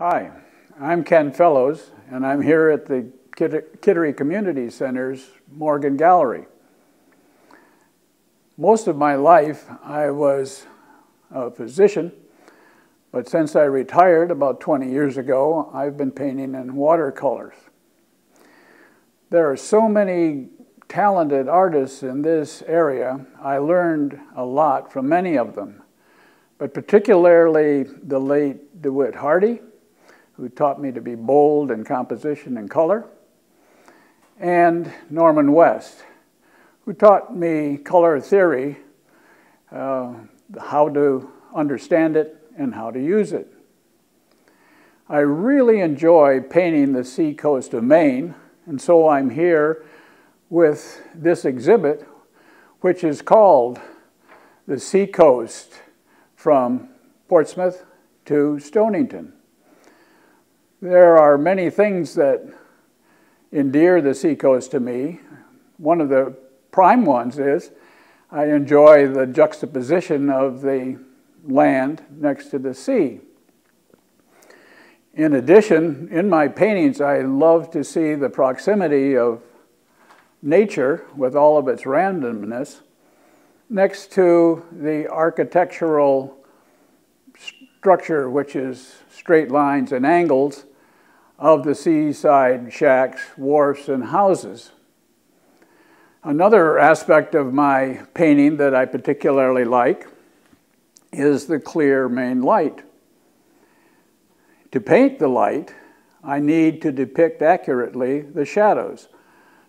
Hi, I'm Ken Fellows, and I'm here at the Kittery Community Center's Morgan Gallery. Most of my life, I was a physician, but since I retired about 20 years ago, I've been painting in watercolors. There are so many talented artists in this area. I learned a lot from many of them, but particularly the late DeWitt Hardy, who taught me to be bold in composition and color, and Norman West, who taught me color theory, uh, how to understand it and how to use it. I really enjoy painting the sea coast of Maine, and so I'm here with this exhibit, which is called The Sea Coast from Portsmouth to Stonington. There are many things that endear the seacoast to me. One of the prime ones is I enjoy the juxtaposition of the land next to the sea. In addition, in my paintings, I love to see the proximity of nature with all of its randomness next to the architectural structure, which is straight lines and angles of the seaside shacks, wharfs, and houses. Another aspect of my painting that I particularly like is the clear Maine light. To paint the light, I need to depict accurately the shadows.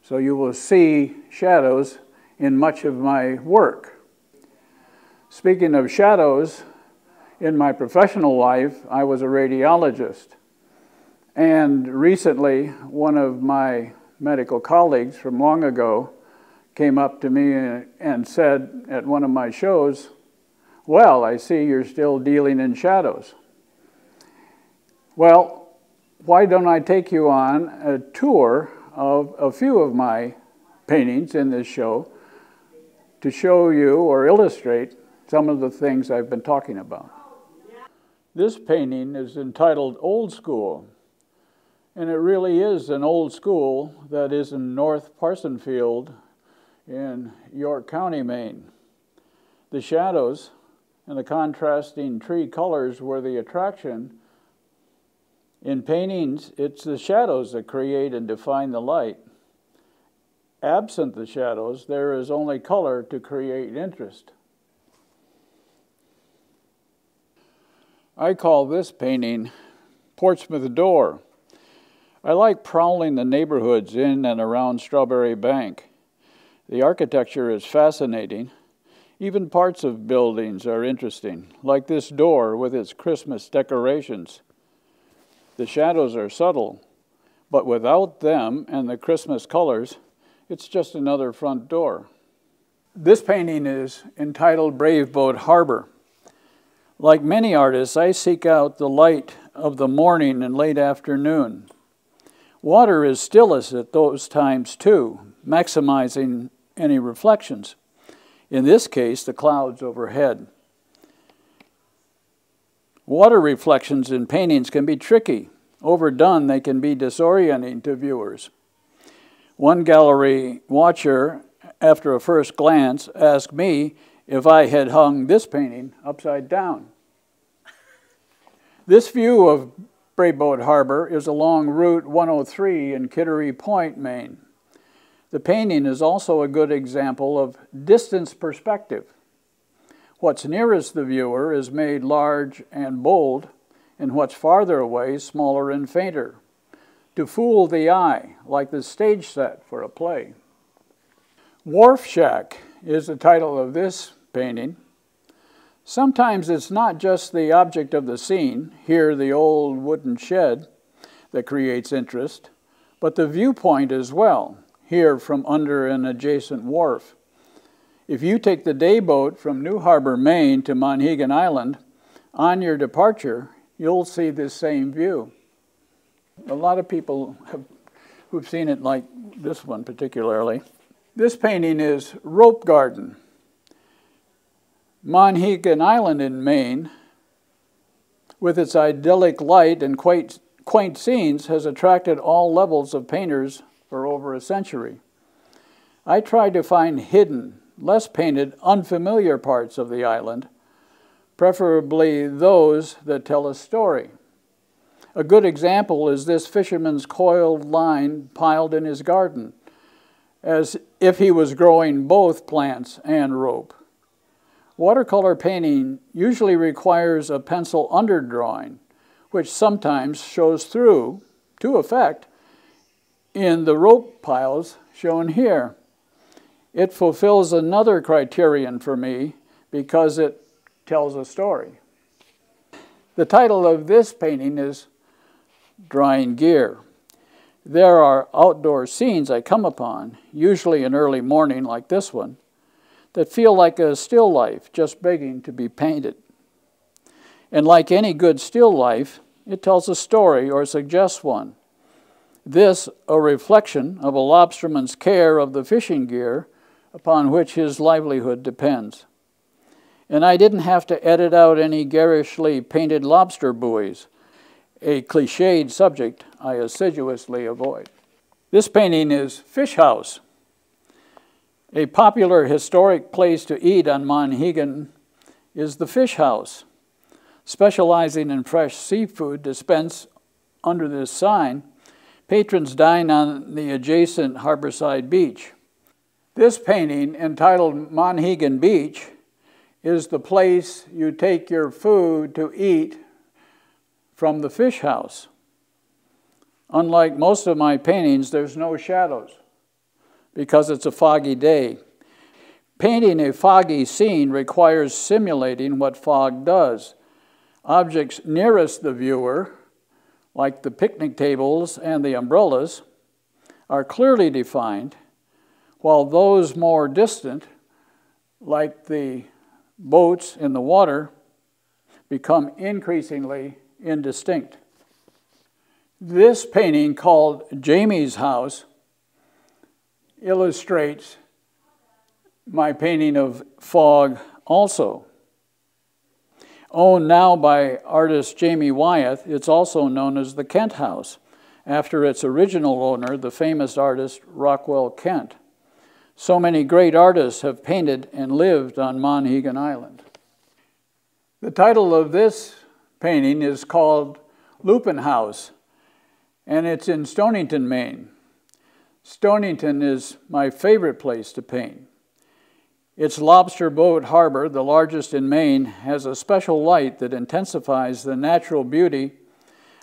So you will see shadows in much of my work. Speaking of shadows, in my professional life, I was a radiologist. And recently, one of my medical colleagues from long ago came up to me and said at one of my shows, Well, I see you're still dealing in shadows. Well, why don't I take you on a tour of a few of my paintings in this show to show you or illustrate some of the things I've been talking about. This painting is entitled Old School. And it really is an old school that is in North Parsonfield in York County, Maine. The shadows and the contrasting tree colors were the attraction. In paintings, it's the shadows that create and define the light. Absent the shadows, there is only color to create interest. I call this painting Portsmouth Door. I like prowling the neighborhoods in and around Strawbery Banke. The architecture is fascinating. Even parts of buildings are interesting, like this door with its Christmas decorations. The shadows are subtle, but without them and the Christmas colors, it's just another front door. This painting is entitled Brave Boat Harbor. Like many artists, I seek out the light of the morning and late afternoon. Water is stillest at those times too, maximizing any reflections. In this case, the clouds overhead. Water reflections in paintings can be tricky. Overdone, they can be disorienting to viewers. One gallery watcher, after a first glance, asked me if I had hung this painting upside down. This view of Brave Boat Harbor is along Route 103 in Kittery Point, Maine. The painting is also a good example of distance perspective. What's nearest the viewer is made large and bold, and what's farther away smaller and fainter, to fool the eye, like the stage set for a play. Wharf Shack is the title of this painting. Sometimes it's not just the object of the scene, here the old wooden shed, that creates interest, but the viewpoint as well, here from under an adjacent wharf. If you take the day boat from New Harbor, Maine to Monhegan Island, on your departure, you'll see this same view. A lot of people have, who've seen it like this one particularly. This painting is Rope Garden. Monhegan Island in Maine with its idyllic light and quaint, quaint scenes, has attracted all levels of painters for over a century. I tried to find hidden, less painted, unfamiliar parts of the island, preferably those that tell a story. A good example is this fisherman's coiled line piled in his garden, as if he was growing both plants and rope. Watercolor painting usually requires a pencil underdrawing, which sometimes shows through to effect in the rope piles shown here. It fulfills another criterion for me because it tells a story. The title of this painting is Drying Gear. There are outdoor scenes I come upon, usually in early morning like this one, that feel like a still life just begging to be painted. And like any good still life, it tells a story or suggests one. This a reflection of a lobsterman's care of the fishing gear upon which his livelihood depends. And I didn't have to edit out any garishly painted lobster buoys, a cliched subject I assiduously avoid. This painting is Fish House, a popular historic place to eat on Monhegan is the Fish House. Specializing in fresh seafood dispensed under this sign, patrons dine on the adjacent harborside beach. This painting, entitled Monhegan Beach, is the place you take your food to eat from the fish house. Unlike most of my paintings, there's no shadows because it's a foggy day. Painting a foggy scene requires simulating what fog does. Objects nearest the viewer, like the picnic tables and the umbrellas, are clearly defined, while those more distant, like the boats in the water, become increasingly indistinct. This painting, called Jamie's House, illustrates my painting of fog also. Owned now by artist Jamie Wyeth, it's also known as the Kent House, after its original owner, the famous artist Rockwell Kent. So many great artists have painted and lived on Monhegan Island. The title of this painting is called Lupin House, and it's in Stonington, Maine. Stonington is my favorite place to paint. Its lobster boat harbor, the largest in Maine, has a special light that intensifies the natural beauty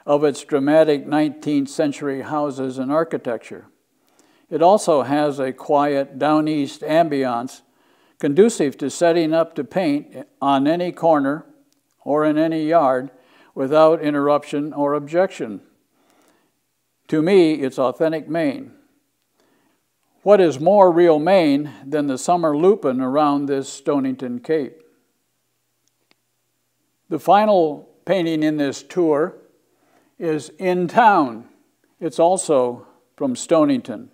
of its dramatic 19th century houses and architecture. It also has a quiet down east ambiance conducive to setting up to paint on any corner or in any yard without interruption or objection. To me, it's authentic Maine. What is more real Maine than the summer lupin around this Stonington Cape? The final painting in this tour is In Town. It's also from Stonington.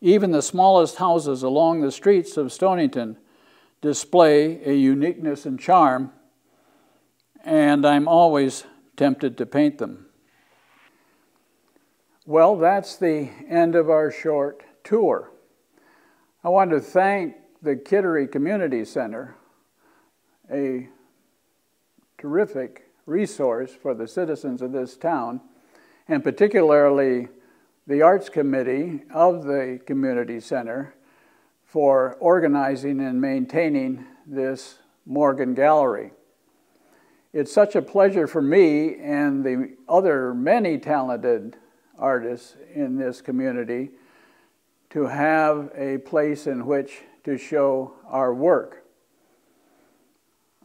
Even the smallest houses along the streets of Stonington display a uniqueness and charm, and I'm always tempted to paint them. Well, that's the end of our short tour. I want to thank the Kittery Community Center, a terrific resource for the citizens of this town, and particularly the Arts Committee of the Community Center for organizing and maintaining this Morgan Gallery. It's such a pleasure for me and the other many talented artists in this community to have a place in which to show our work.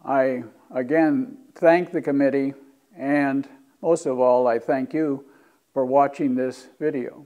I again thank the committee and most of all I thank you for watching this video.